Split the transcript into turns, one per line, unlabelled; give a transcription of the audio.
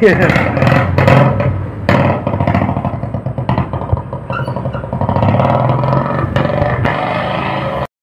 谢谢。